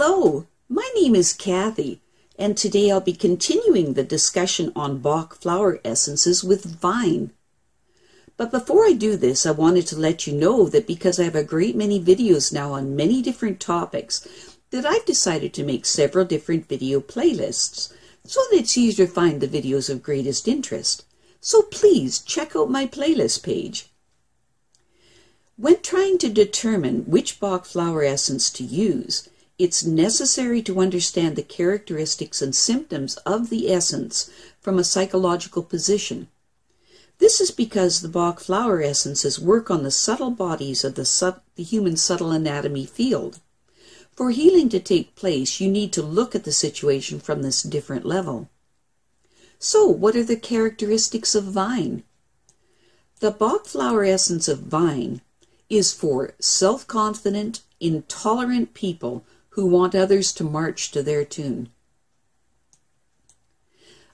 Hello, my name is Kathy, and today I'll be continuing the discussion on Bach flower essences with Vine. But before I do this, I wanted to let you know that because I have a great many videos now on many different topics, that I've decided to make several different video playlists so that it's easier to find the videos of greatest interest. So please check out my playlist page. When trying to determine which Bach flower essence to use, it's necessary to understand the characteristics and symptoms of the essence from a psychological position. This is because the Bach flower essences work on the subtle bodies of the, the human subtle anatomy field. For healing to take place, you need to look at the situation from this different level. So, what are the characteristics of vine? The Bach flower essence of vine is for self confident, intolerant people who want others to march to their tune.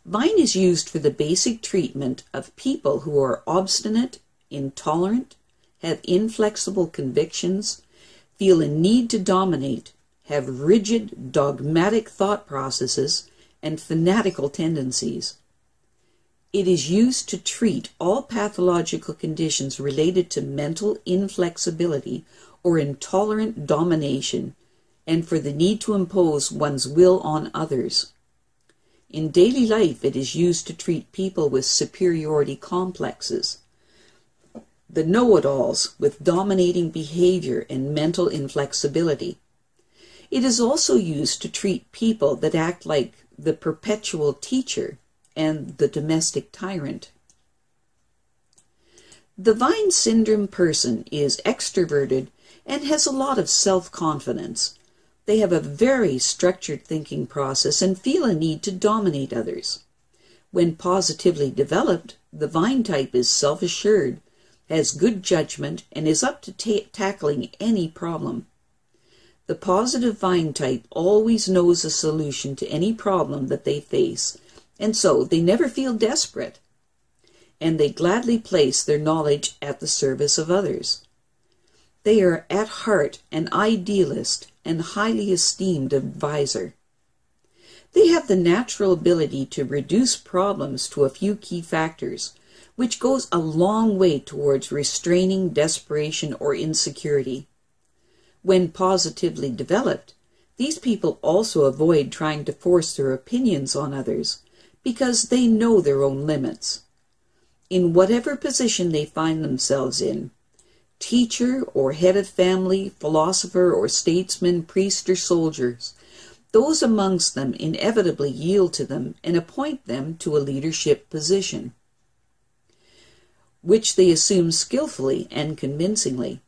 Vine is used for the basic treatment of people who are obstinate, intolerant, have inflexible convictions, feel a need to dominate, have rigid, dogmatic thought processes, and fanatical tendencies. It is used to treat all pathological conditions related to mental inflexibility or intolerant domination and for the need to impose one's will on others. In daily life, it is used to treat people with superiority complexes, the know it alls with dominating behavior and mental inflexibility. It is also used to treat people that act like the perpetual teacher and the domestic tyrant. The Vine syndrome person is extroverted and has a lot of self confidence. They have a very structured thinking process and feel a need to dominate others. When positively developed, the vine type is self assured, has good judgment, and is up to ta tackling any problem. The positive vine type always knows a solution to any problem that they face, and so they never feel desperate. And they gladly place their knowledge at the service of others. They are at heart an idealist and highly esteemed advisor. They have the natural ability to reduce problems to a few key factors, which goes a long way towards restraining desperation or insecurity. When positively developed, these people also avoid trying to force their opinions on others because they know their own limits. In whatever position they find themselves in, teacher or head of family, philosopher or statesman, priest or soldiers, those amongst them inevitably yield to them and appoint them to a leadership position, which they assume skillfully and convincingly.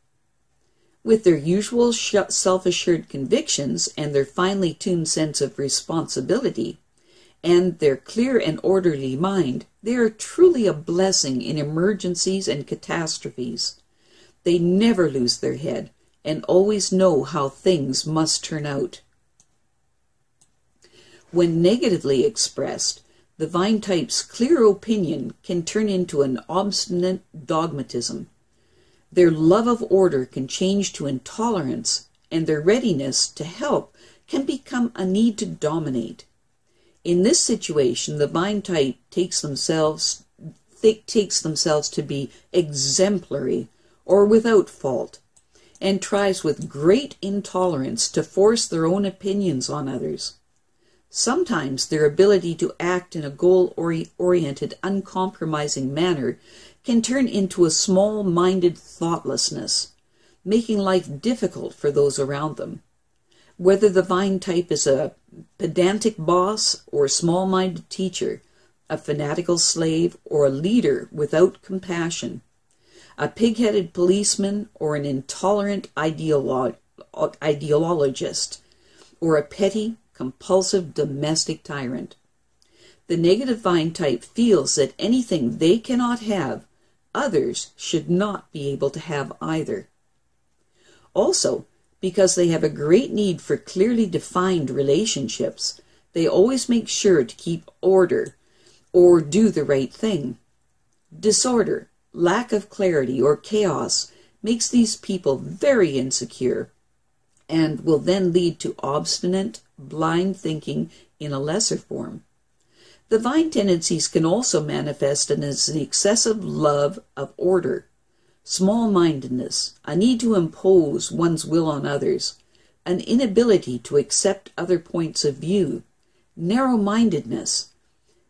With their usual self assured convictions and their finely tuned sense of responsibility, and their clear and orderly mind, they are truly a blessing in emergencies and catastrophes. They never lose their head and always know how things must turn out. When negatively expressed, the vine type's clear opinion can turn into an obstinate dogmatism. Their love of order can change to intolerance, and their readiness to help can become a need to dominate. In this situation, the vine type takes themselves takes themselves to be exemplary or without fault, and tries with great intolerance to force their own opinions on others. Sometimes their ability to act in a goal oriented, uncompromising manner can turn into a small minded thoughtlessness, making life difficult for those around them. Whether the vine type is a pedantic boss or small minded teacher, a fanatical slave or a leader without compassion, a pig-headed policeman or an intolerant ideolo- ideologist, or a petty, compulsive domestic tyrant. The negative vine type feels that anything they cannot have, others should not be able to have either. Also, because they have a great need for clearly defined relationships, they always make sure to keep order or do the right thing. Disorder, lack of clarity, or chaos makes these people very insecure, and will then lead to obstinate, blind thinking in a lesser form. The vine tendencies can also manifest as an excessive love of order, small mindedness, a need to impose one's will on others, an inability to accept other points of view, narrow mindedness,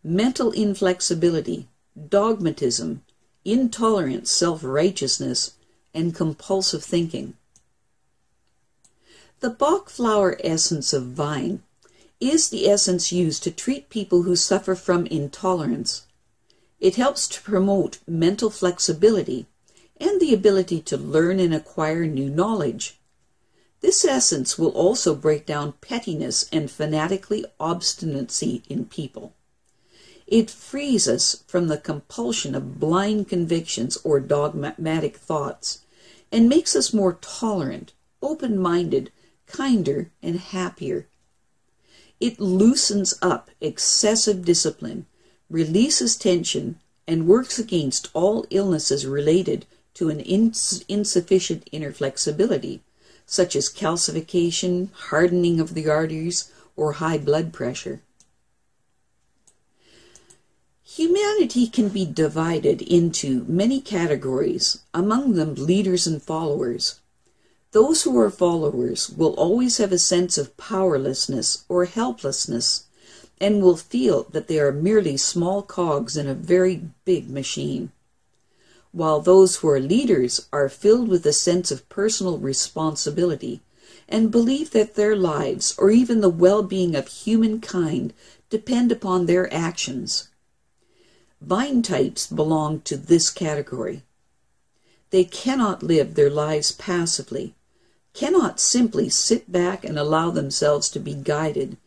mental inflexibility, dogmatism, intolerance, self righteousness, and compulsive thinking. The Bach flower essence of vine is the essence used to treat people who suffer from intolerance. It helps to promote mental flexibility and the ability to learn and acquire new knowledge. This essence will also break down pettiness and fanatically obstinacy in people. It frees us from the compulsion of blind convictions or dogmatic thoughts and makes us more tolerant, open minded, kinder, and happier. It loosens up excessive discipline, releases tension, and works against all illnesses related to an ins- insufficient inner flexibility, such as calcification, hardening of the arteries, or high blood pressure. Humanity can be divided into many categories, among them leaders and followers. Those who are followers will always have a sense of powerlessness or helplessness and will feel that they are merely small cogs in a very big machine. While those who are leaders are filled with a sense of personal responsibility and believe that their lives or even the well being of humankind depend upon their actions. Vine types belong to this category. They cannot live their lives passively, cannot simply sit back and allow themselves to be guided.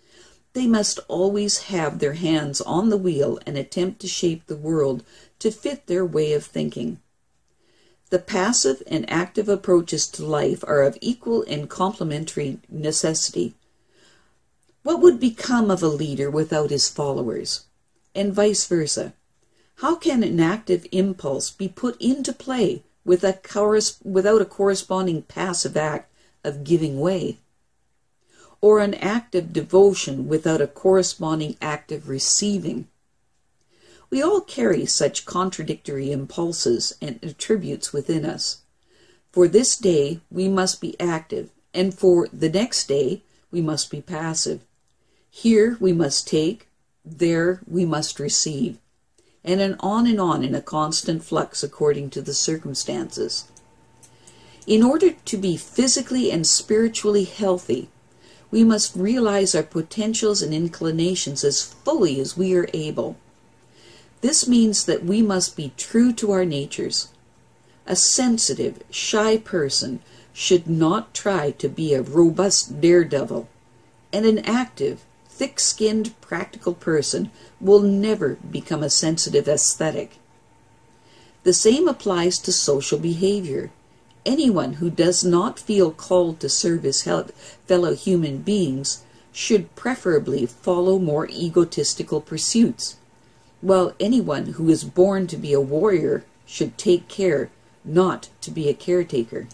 They must always have their hands on the wheel and attempt to shape the world to fit their way of thinking. The passive and active approaches to life are of equal and complementary necessity. What would become of a leader without his followers? And vice versa. How can an active impulse be put into play with a without a corresponding passive act of giving way, or an act of devotion without a corresponding act of receiving. We all carry such contradictory impulses and attributes within us. For this day we must be active, and for the next day we must be passive. Here we must take, there we must receive, and an on and on in a constant flux according to the circumstances. In order to be physically and spiritually healthy, we must realize our potentials and inclinations as fully as we are able. This means that we must be true to our natures. A sensitive, shy person should not try to be a robust daredevil, and an active, thick skinned, practical person will never become a sensitive aesthetic. The same applies to social behavior anyone who does not feel called to serve his fellow human beings should preferably follow more egotistical pursuits, while anyone who is born to be a warrior should take care not to be a caretaker.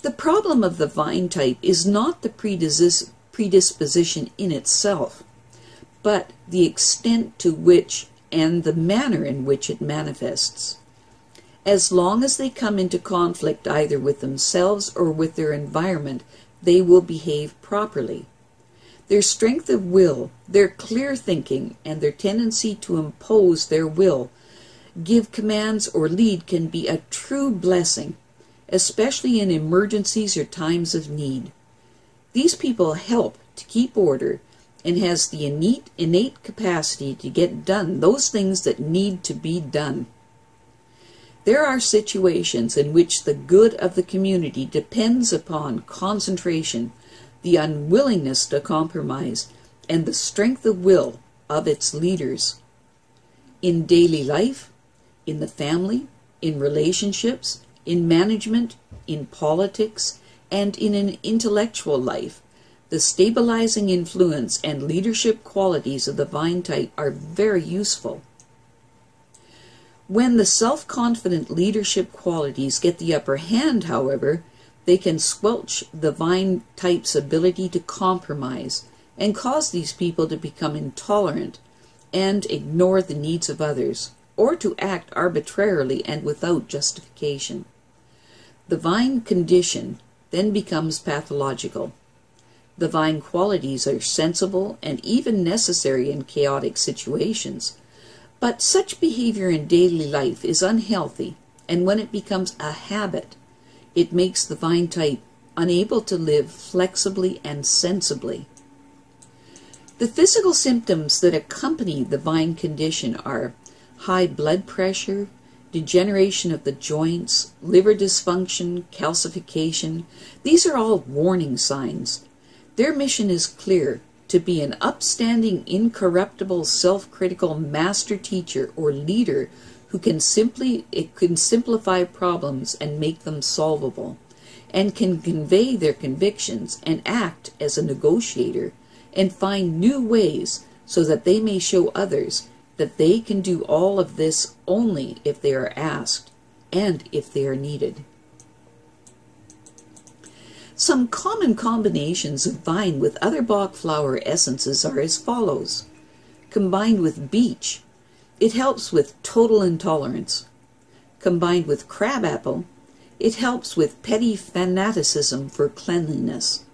The problem of the vine type is not the predisposition in itself, but the extent to which and the manner in which it manifests as long as they come into conflict either with themselves or with their environment, they will behave properly. Their strength of will, their clear thinking, and their tendency to impose their will, give commands, or lead can be a true blessing, especially in emergencies or times of need. These people help to keep order and has the innate, innate capacity to get done those things that need to be done. There are situations in which the good of the community depends upon concentration, the unwillingness to compromise, and the strength of will of its leaders. In daily life, in the family, in relationships, in management, in politics, and in an intellectual life, the stabilizing influence and leadership qualities of the vine type are very useful. When the self confident leadership qualities get the upper hand, however, They can squelch the vine type's ability to compromise and cause these people to become intolerant and ignore the needs of others, or to act arbitrarily and without justification. The vine condition then becomes pathological. The vine qualities are sensible and even necessary in chaotic situations, but such behavior in daily life is unhealthy, and when it becomes a habit, it makes the vine type unable to live flexibly and sensibly. The physical symptoms that accompany the vine condition are high blood pressure, degeneration of the joints, liver dysfunction, calcification. These are all warning signs. Their mission is clear to be an upstanding, incorruptible, self critical master teacher or leader who can simply it can simplify problems and make them solvable and can convey their convictions and act as a negotiator and find new ways so that they may show others that they can do all of this only if they are asked and if they are needed. Some common combinations of vine with other Bach flower essences are as follows. Combined with beech, it helps with total intolerance. Combined with crabapple, it helps with petty fanaticism for cleanliness.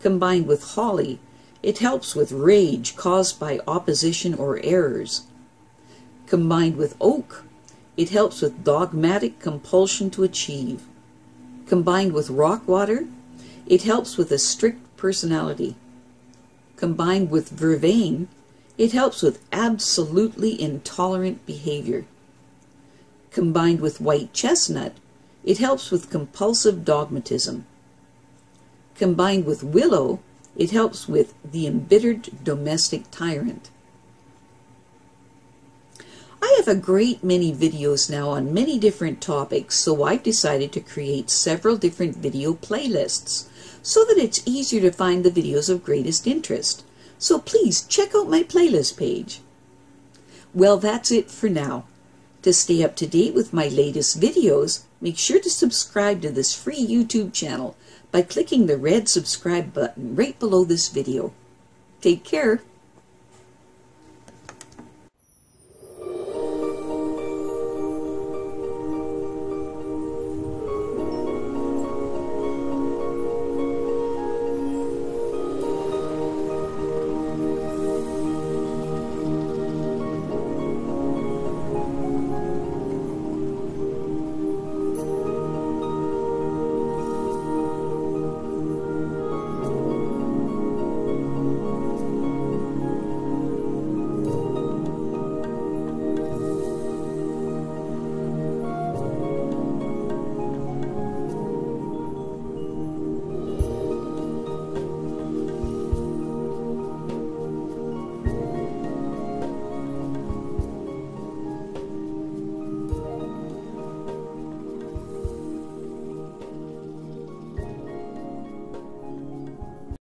Combined with holly, it helps with rage caused by opposition or errors. Combined with oak, it helps with dogmatic compulsion to achieve. Combined with rock water, it helps with a strict personality. Combined with vervain, it helps with absolutely intolerant behavior. Combined with white chestnut, it helps with compulsive dogmatism. Combined with willow, it helps with the embittered domestic tyrant. I have a great many videos now on many different topics, so I've decided to create several different video playlists so that it's easier to find the videos of greatest interest. So please check out my playlist page. Well, that's it for now. To stay up to date with my latest videos, make sure to subscribe to this free YouTube channel by clicking the red subscribe button right below this video. Take care.